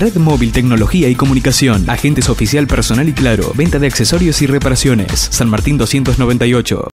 Red Móvil Tecnología y Comunicación. Agentes oficial personal y claro. Venta de accesorios y reparaciones. San Martín 298.